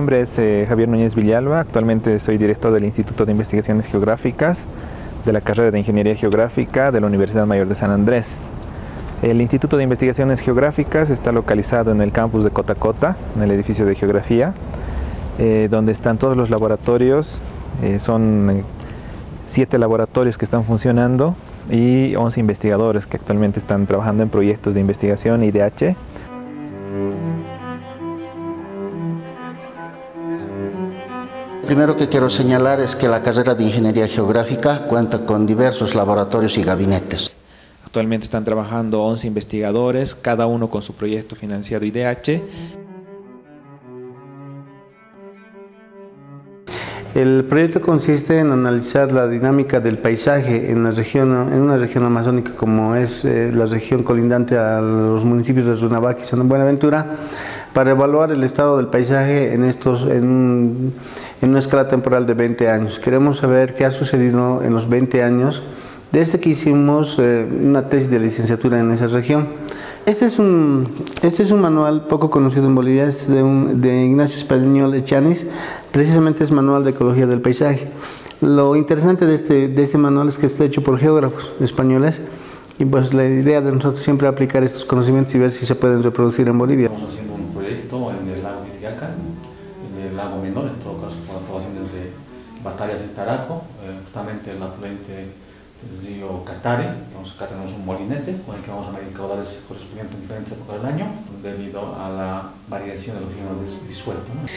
Eh, nombre es eh, Javier Núñez Villalba, actualmente soy director del Instituto de Investigaciones Geográficas de la carrera de Ingeniería Geográfica de la Universidad Mayor de San Andrés. El Instituto de Investigaciones Geográficas está localizado en el campus de Cotacota, en el edificio de Geografía, eh, donde están todos los laboratorios, son siete laboratorios que están funcionando y 11 investigadores que actualmente están trabajando en proyectos de investigación IDH primero que quiero señalar es que la carrera de Ingeniería Geográfica cuenta con diversos laboratorios y gabinetes. Actualmente están trabajando 11 investigadores, cada uno con su proyecto financiado IDH. El proyecto consiste en analizar la dinámica del paisaje en, la región, en una región amazónica como es eh, la región colindante a los municipios de Runabaque y San Buenaventura, para evaluar el estado del paisaje en, estos, en, en una escala temporal de 20 años. Queremos saber qué ha sucedido en los 20 años desde que hicimos eh, una tesis de licenciatura en esa región. Este es un, este es un manual poco conocido en Bolivia, es de, de Ignacio Español Echanis, precisamente es manual de ecología del paisaje. Lo interesante de este, de este manual es que está hecho por geógrafos españoles y pues la idea de nosotros siempre aplicar estos conocimientos y ver si se pueden reproducir en Bolivia. Estamos haciendo un proyecto en el lago Titicaca, en el lago menor, en todo caso batallas en Taraco, eh, justamente en la afluente del río Catare. Entonces acá tenemos un molinete con el que vamos a medir caudales correspondientes en diferentes épocas del año debido a la variación del oxígeno disuelto. ¿no?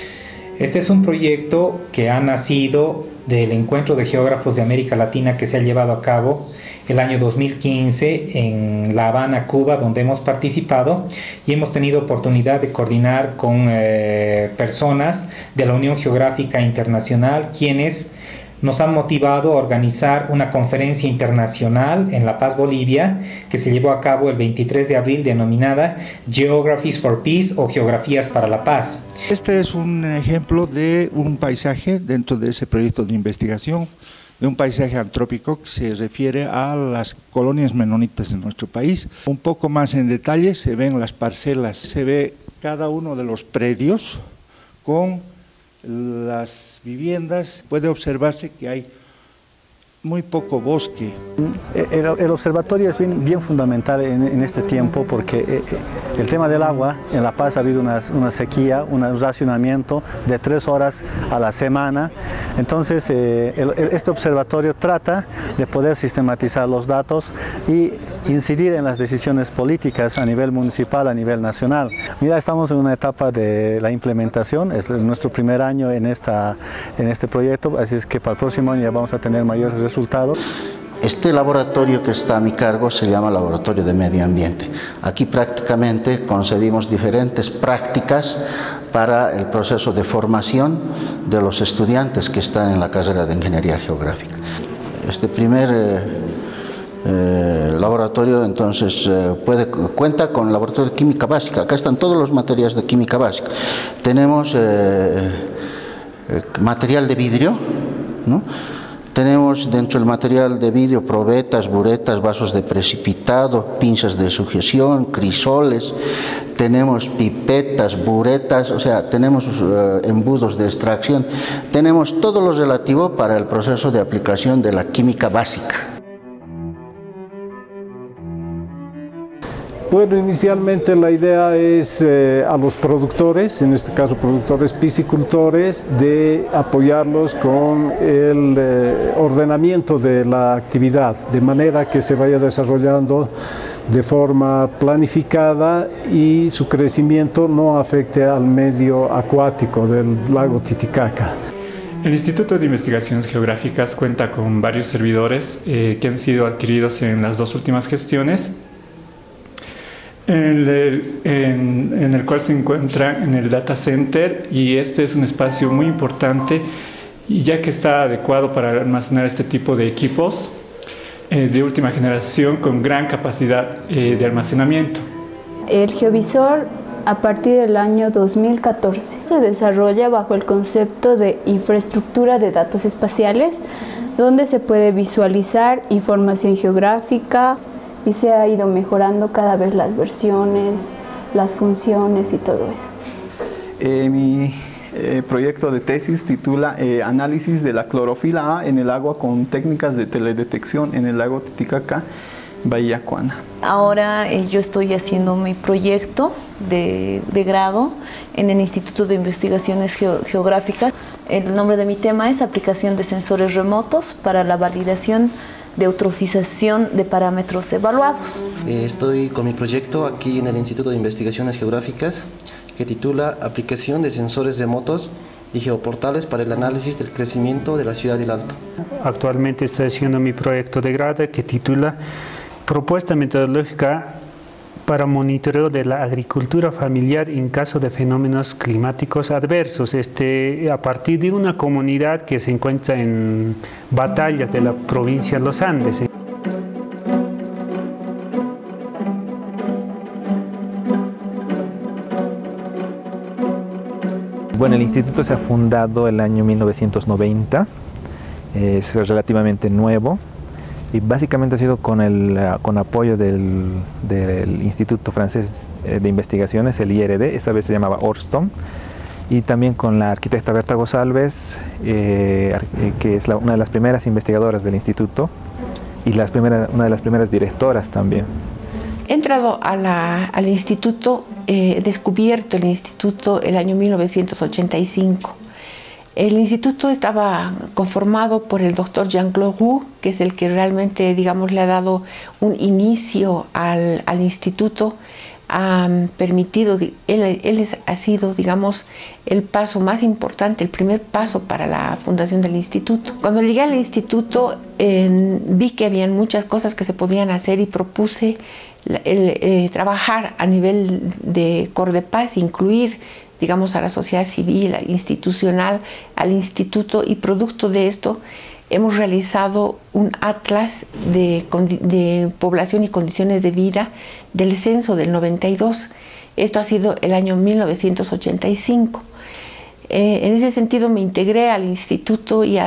Este es un proyecto que ha nacido del encuentro de geógrafos de América Latina que se ha llevado a cabo el año 2015 en La Habana, Cuba, donde hemos participado y hemos tenido oportunidad de coordinar con eh, personas de la Unión Geográfica Internacional, quienes nos han motivado a organizar una conferencia internacional en La Paz, Bolivia, que se llevó a cabo el 23 de abril denominada Geographies for Peace o Geografías para la Paz. Este es un ejemplo de un paisaje dentro de ese proyecto de investigación de un paisaje antrópico que se refiere a las colonias menonitas de nuestro país. Un poco más en detalle se ven las parcelas, se ve cada uno de los predios con las viviendas. Puede observarse que hay muy poco bosque. El, observatorio es bien, fundamental en, este tiempo porque eh, eh, el tema del agua, en La Paz ha habido una, una, sequía, un racionamiento de tres horas a la semana. Entonces, eh, este observatorio trata de poder sistematizar los datos y incidir en las decisiones políticas a nivel municipal, a nivel nacional. Mira, estamos en una etapa de la implementación, es nuestro primer año en, esta, en este proyecto, así es que para el próximo año ya vamos a tener mayores resultados este laboratorio que está a mi cargo se llama Laboratorio de Medio Ambiente. Aquí prácticamente concedimos diferentes prácticas para el proceso de formación de los estudiantes que están en la carrera de Ingeniería Geográfica. Este primer eh, eh, laboratorio entonces eh, cuenta con el laboratorio de química básica. Acá están todos los materiales de química básica. Tenemos material de vidrio. Tenemos dentro del material de vídeo probetas, buretas, vasos de precipitado, pinzas de sujeción, crisoles, tenemos pipetas, buretas, o sea, tenemos eh, embudos de extracción, tenemos todo lo relativo para el proceso de aplicación de la química básica. Bueno, inicialmente la idea es eh, a los productores, en este caso productores piscicultores, de apoyarlos con el eh, ordenamiento de la actividad, de manera que se vaya desarrollando de forma planificada y su crecimiento no afecte al medio acuático del lago Titicaca. El Instituto de Investigaciones Geográficas cuenta con varios servidores eh, que han sido adquiridos en las dos últimas gestiones en el, en, el, cual se encuentra en el data center y este es un espacio muy importante y ya que está adecuado para almacenar este tipo de equipos eh, de última generación con gran capacidad eh, de almacenamiento. El geovisor a partir del año 2014 se desarrolla bajo el concepto de infraestructura de datos espaciales donde se puede visualizar información geográfica, y se ha ido mejorando cada vez las versiones, las funciones y todo eso. Eh, mi eh, proyecto de tesis titula eh, Análisis de la clorofila A en el agua con técnicas de teledetección en el lago Titicaca, Bahía Cuana. Ahora eh, yo estoy haciendo mi proyecto de, grado en el Instituto de Investigaciones Geográficas. El nombre de mi tema es Aplicación de sensores remotos para la validación de eutrofización de parámetros evaluados. Estoy con mi proyecto aquí en el Instituto de Investigaciones Geográficas que titula Aplicación de sensores de motos y geoportales para el análisis del crecimiento de la ciudad del Alto. Actualmente estoy haciendo mi proyecto de grado que titula Propuesta metodológica para monitoreo de la agricultura familiar en caso de fenómenos climáticos adversos, este, a partir de una comunidad que se encuentra en batallas de la provincia de los Andes. Bueno, el instituto se ha fundado el año 1990, es relativamente nuevo y básicamente ha sido con, el, con apoyo del, Instituto Francés de Investigaciones, el IRD, esa vez se llamaba Orstom, y también con la arquitecta Berta González, eh, eh, que es una de las primeras investigadoras del instituto y las primeras, una de las primeras directoras también. He entrado al instituto, he descubierto el instituto el año 1985. El instituto estaba conformado por el doctor Jean-Claude Roux, que es el que realmente, digamos, le ha dado un inicio al, instituto, ha permitido, él, ha sido, digamos, el paso más importante, el primer paso para la fundación del instituto. Cuando llegué al instituto vi que habían muchas cosas que se podían hacer y propuse el, eh, trabajar a nivel de Cordepaz, incluir digamos a la sociedad civil, al institucional, al instituto y producto de esto hemos realizado un atlas de, de, población y condiciones de vida del censo del 92. Esto ha sido el año 1985. Eh, en ese sentido me integré al instituto y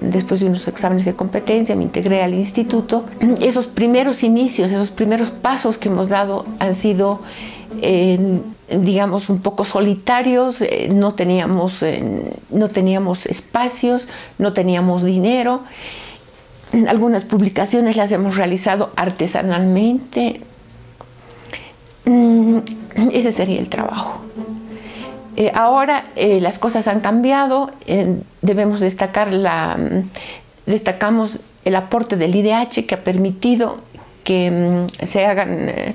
después de unos exámenes de competencia me integré al instituto. Esos primeros inicios, esos primeros pasos que hemos dado han sido, digamos, un poco solitarios, eh, no, teníamos, eh, no teníamos espacios, no teníamos dinero. Algunas publicaciones las hemos realizado artesanalmente. Mm, ese sería el trabajo. Eh, ahora eh, las cosas han cambiado, eh, debemos destacar la, mm, destacamos el aporte del IDH que ha permitido que mm, se hagan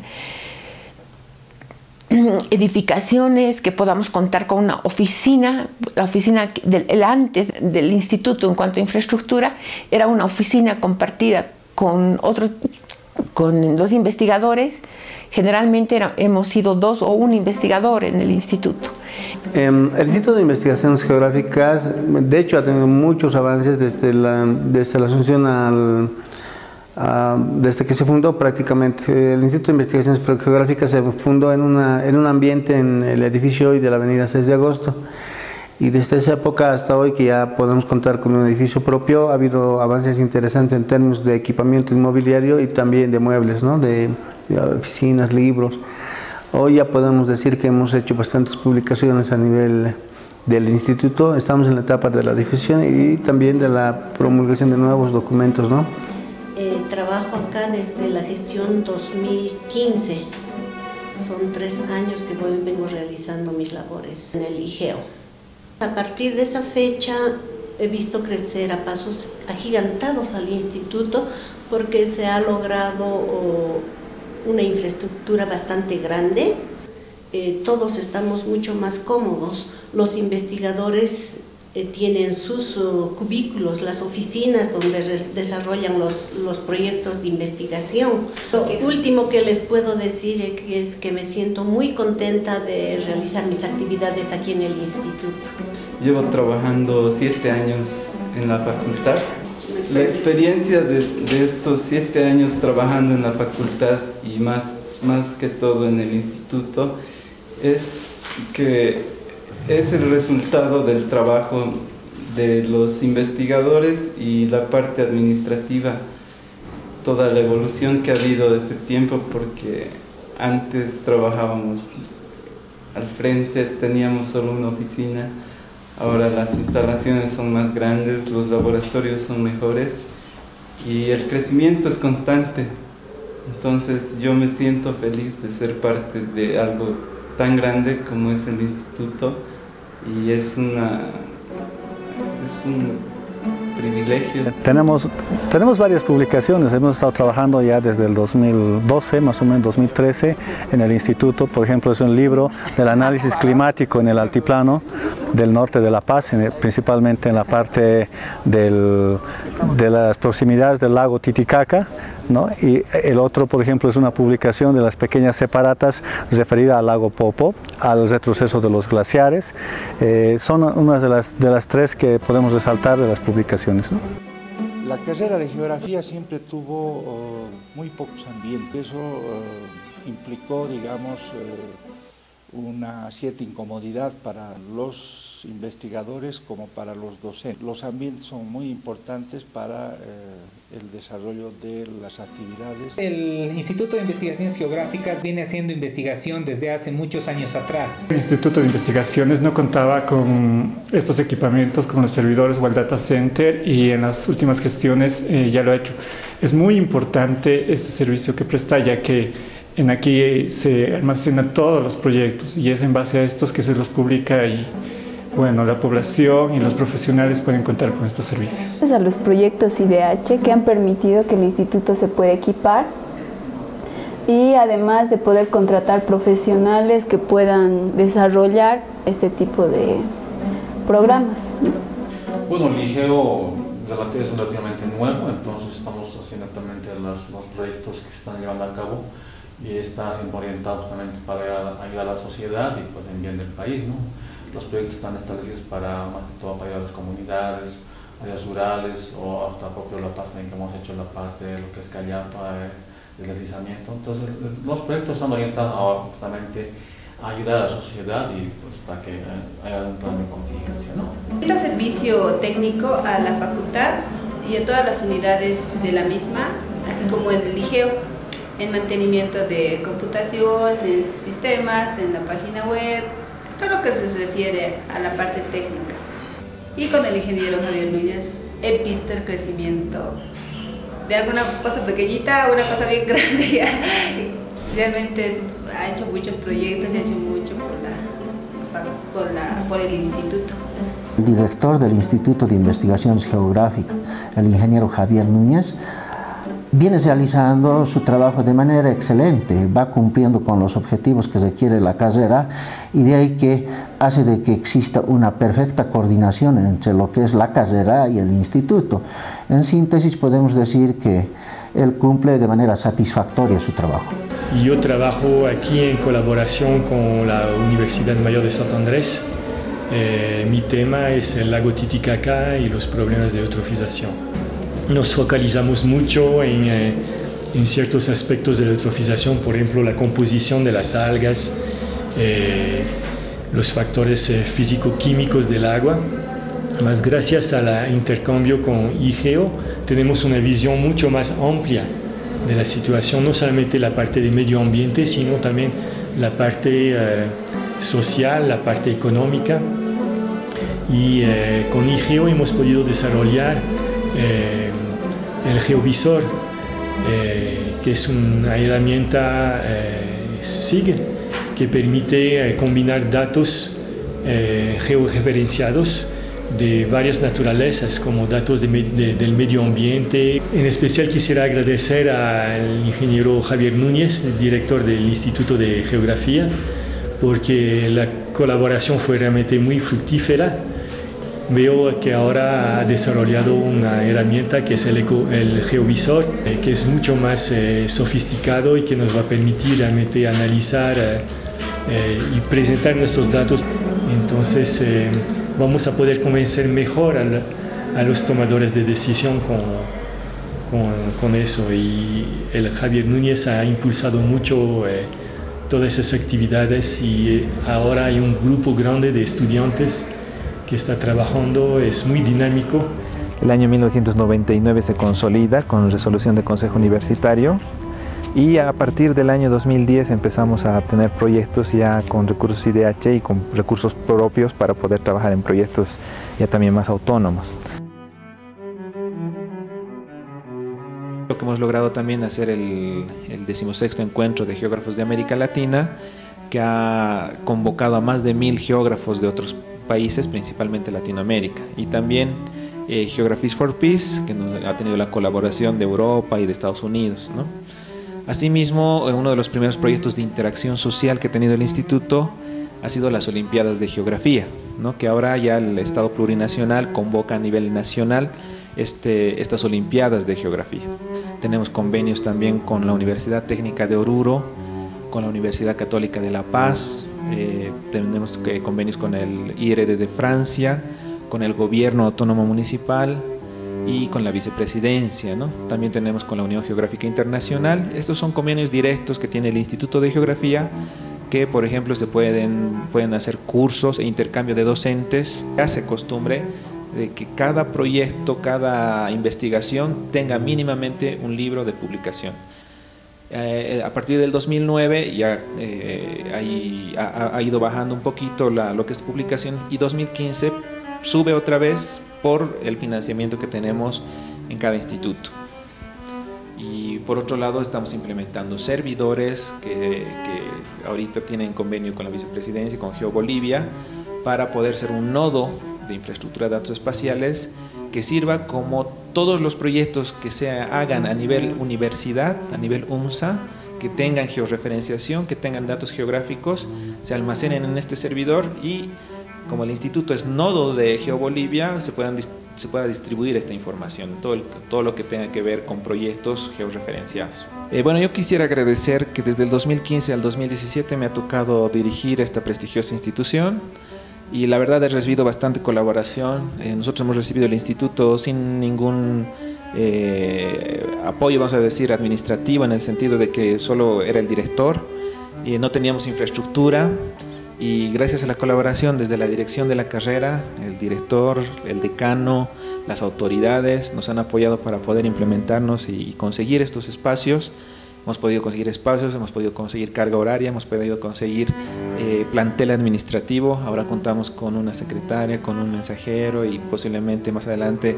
edificaciones, que podamos contar con una oficina, la oficina del antes del instituto en cuanto a infraestructura era una oficina compartida con otros con los investigadores, generalmente hemos sido dos o un investigador en el instituto. Em, el Instituto de Investigaciones Geográficas, de hecho, ha tenido muchos avances desde la, desde la asunción al, desde que se fundó prácticamente. El Instituto de Investigaciones Geográficas se fundó en, un ambiente en el edificio hoy de la avenida 6 de agosto. Y desde esa época hasta hoy que ya podemos contar con un edificio propio, ha habido avances interesantes en términos de equipamiento inmobiliario y también de muebles, ¿no? de, oficinas, libros. Hoy ya podemos decir que hemos hecho bastantes publicaciones a nivel del instituto, estamos en la etapa de la difusión y también de la promulgación de nuevos documentos. ¿no? Eh, trabajo acá desde la gestión 2015. Son tres años que vengo realizando mis labores en el IGEO. A partir de esa fecha he visto crecer a pasos agigantados al instituto porque se ha logrado una infraestructura bastante grande. Eh, todos estamos mucho más cómodos. Los investigadores eh, tienen sus uh, cubículos, las oficinas donde desarrollan los, los, proyectos de investigación. Lo último que les puedo decir es que me siento muy contenta de realizar mis actividades aquí en el instituto. Llevo trabajando siete años en la facultad. La experiencia de, de estos siete años trabajando en la facultad y más, más que todo en el instituto es que es el resultado del trabajo de los investigadores y la parte administrativa, toda la evolución que ha habido de este tiempo, porque antes trabajábamos al frente, teníamos solo una oficina, ahora las instalaciones son más grandes, los laboratorios son mejores y el crecimiento es constante. Entonces yo me siento feliz de ser parte de algo tan grande como es el instituto y es una es un privilegio. Tenemos, tenemos varias publicaciones, hemos estado trabajando ya desde el 2012, más o menos 2013, en el instituto, por ejemplo, es un libro del análisis climático en el altiplano del norte de La Paz, principalmente en la parte del, de las proximidades del lago Titicaca, y el otro, por ejemplo, es una publicación de las pequeñas separatas referida al lago Popo, al retroceso de los glaciares. Eh, son unas de las, de las tres que podemos resaltar de las publicaciones. La carrera de geografía siempre tuvo oh, muy pocos ambientes. Eso oh, implicó, digamos, eh, una cierta incomodidad para los investigadores como para los docentes. Los ambientes son muy importantes para eh, el desarrollo de las actividades. El Instituto de Investigaciones Geográficas viene haciendo investigación desde hace muchos años atrás. El Instituto de Investigaciones no contaba con estos equipamientos como los servidores o el data center y en las últimas gestiones eh, ya lo ha hecho. Es muy importante este servicio que presta ya que en aquí se almacenan todos los proyectos y es en base a estos que se los publica y bueno, la población y los profesionales pueden contar con estos servicios. Gracias a los proyectos IDH que han permitido que el instituto se pueda equipar y además de poder contratar profesionales que puedan desarrollar este tipo de programas. Bueno, el IGEO es relativamente nuevo, entonces estamos haciendo actualmente los, los proyectos que se están llevando a cabo y está siempre orientado justamente para ayudar a la sociedad y pues en bien del país. ¿no? Los proyectos están establecidos para, más que todo, ayudar a las comunidades, áreas rurales o hasta propio La Paz también que hemos hecho la parte de lo que es Callapa, eh, el deslizamiento. Entonces, los proyectos están orientados justamente a ayudar a la sociedad y pues para que eh, haya un plan de contingencia. ¿no? Este servicio técnico a la facultad y a todas las unidades de la misma, así como en el liceo, en mantenimiento de computación, en sistemas, en la página web, lo que se refiere a la parte técnica. Y con el ingeniero Javier Núñez he visto el crecimiento de alguna cosa pequeñita a una cosa bien grande. Realmente ha hecho muchos proyectos y ha hecho mucho por, la, por el instituto. El director del Instituto de Investigaciones Geográficas, el ingeniero Javier Núñez, viene realizando su trabajo de manera excelente, va cumpliendo con los objetivos que requiere la carrera y de ahí que hace de que exista una perfecta coordinación entre lo que es la carrera y el instituto. En síntesis podemos decir que él cumple de manera satisfactoria su trabajo. Yo trabajo aquí en colaboración con la Universidad Mayor de Santo Andrés. Eh, mi tema es el lago Titicaca y los problemas de eutrofización nos focalizamos mucho eh, en, ciertos aspectos de la eutrofización, por ejemplo, la composición de las algas, eh, los factores eh, físico-químicos del agua. Más gracias al intercambio con IGEO tenemos una visión mucho más amplia de la situación, no solamente la parte de medio ambiente, sino también la parte social, la parte económica. Y con IGEO hemos podido desarrollar el geovisor, eh, que es una herramienta eh, SIG que permite eh, combinar datos georreferenciados de varias naturalezas, como datos del medio ambiente. En especial quisiera agradecer al ingeniero Javier Núñez, director del Instituto de Geografía, porque la colaboración fue realmente muy fructífera Veo que ahora ha desarrollado una herramienta que es el, geovisor, eh, que es mucho más eh, sofisticado y que nos va a permitir realmente analizar eh, y presentar nuestros datos. Entonces vamos a poder convencer mejor a los tomadores de decisión con, con, con, eso. Y el Javier Núñez ha impulsado mucho todas esas actividades y ahora hay un grupo grande de estudiantes que está trabajando, es muy dinámico. El año 1999 se consolida con resolución del Consejo Universitario Y a partir del año 2010 empezamos a tener proyectos ya con recursos IDH y con recursos propios para poder trabajar en proyectos ya también más autónomos. Lo que hemos logrado también hacer el, el decimosexto encuentro de geógrafos de América Latina, que ha convocado a más de mil geógrafos de otros países, principalmente Latinoamérica, y también eh, Geographies for Peace, que ha tenido la colaboración de Europa y de Estados Unidos. ¿no? Asimismo, uno de los primeros proyectos de interacción social que ha tenido el instituto ha sido las Olimpiadas de Geografía, ¿no? que ahora ya el Estado plurinacional convoca a nivel nacional este, estas Olimpiadas de Geografía. Tenemos convenios también con la Universidad Técnica de Oruro, con la Universidad Católica de La Paz, eh, tenemos convenios con el IRD de Francia, con el Gobierno Autónomo Municipal, y con la vicepresidencia. ¿no? También tenemos con la Unión Geográfica Internacional. Estos son convenios directos que tiene el Instituto de Geografía que, por ejemplo, se pueden, pueden hacer cursos e intercambio de docentes. Hace costumbre de que cada proyecto, cada investigación tenga mínimamente un libro de publicación. Eh, a partir del 2009 ya eh, ha, ido bajando un poquito la, lo que es publicaciones y 2015 sube otra vez por el financiamiento que tenemos en cada instituto. Y por otro lado estamos implementando servidores que, ahorita tienen convenio con la vicepresidencia y con GeoBolivia para poder ser un nodo de infraestructura de datos espaciales que sirva como todos los proyectos que se hagan a nivel universidad, a nivel UMSA, que tengan georreferenciación, que tengan datos geográficos, se almacenen en este servidor y como el instituto es nodo de GeoBolivia, se, puedan, se pueda distribuir esta información, todo, lo que tenga que ver con proyectos georreferenciados. Eh, bueno, yo quisiera agradecer que desde el 2015 al 2017 me ha tocado dirigir esta prestigiosa institución y la verdad he recibido bastante colaboración. Eh, nosotros hemos recibido el instituto sin ningún eh, apoyo, vamos a decir, administrativo, en el sentido de que solo era el director y no teníamos infraestructura y gracias a la colaboración desde la dirección de la carrera, el director, el decano, las autoridades nos han apoyado para poder implementarnos y conseguir estos espacios. Hemos podido conseguir espacios, hemos podido conseguir carga horaria, hemos podido conseguir eh, plantel administrativo. Ahora contamos con una secretaria, con un mensajero y posiblemente más adelante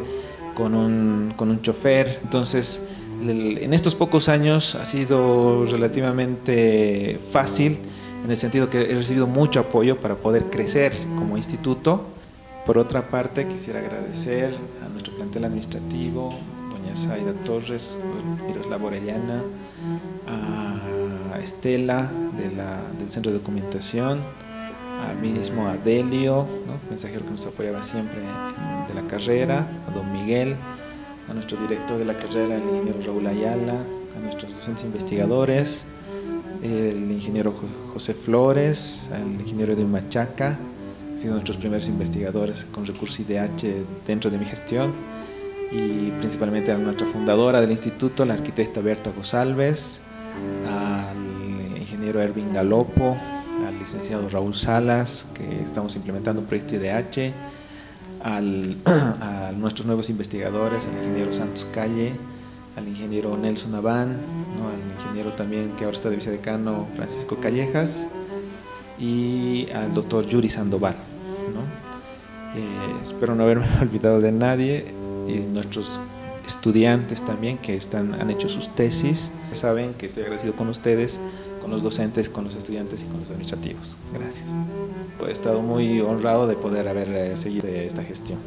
con un, con un chofer. Entonces, en estos pocos años ha sido relativamente fácil en el sentido que he recibido mucho apoyo para poder crecer como instituto. Por otra parte, quisiera agradecer a nuestro plantel administrativo, doña Zaida Torres, Miroslava Orellana, a Estela del Centro de Documentación, a mismo a Delio, mensajero que nos apoyaba siempre de la carrera, a don Miguel, a nuestro director de la carrera, el ingeniero Raúl Ayala, a nuestros docentes investigadores, el ingeniero José Flores, el ingeniero Edwin Machaca, sido nuestros primeros investigadores con recursos IDH dentro de mi gestión, y principalmente a nuestra fundadora del instituto, la arquitecta Berta González, al ingeniero Erwin Galopo, al licenciado Raúl Salas, que estamos implementando un proyecto IDH, al, a nuestros nuevos investigadores, el ingeniero Santos Calle, al ingeniero Nelson Aván, al ingeniero también que ahora está de vicedecano Francisco Callejas y al doctor Yuri Sandoval. Eh, espero no haberme olvidado de nadie y nuestros estudiantes también que están, han hecho sus tesis. Saben que estoy agradecido con ustedes, con los docentes, con los estudiantes y con los administrativos. Gracias. He estado muy honrado de poder haber eh, seguido esta gestión.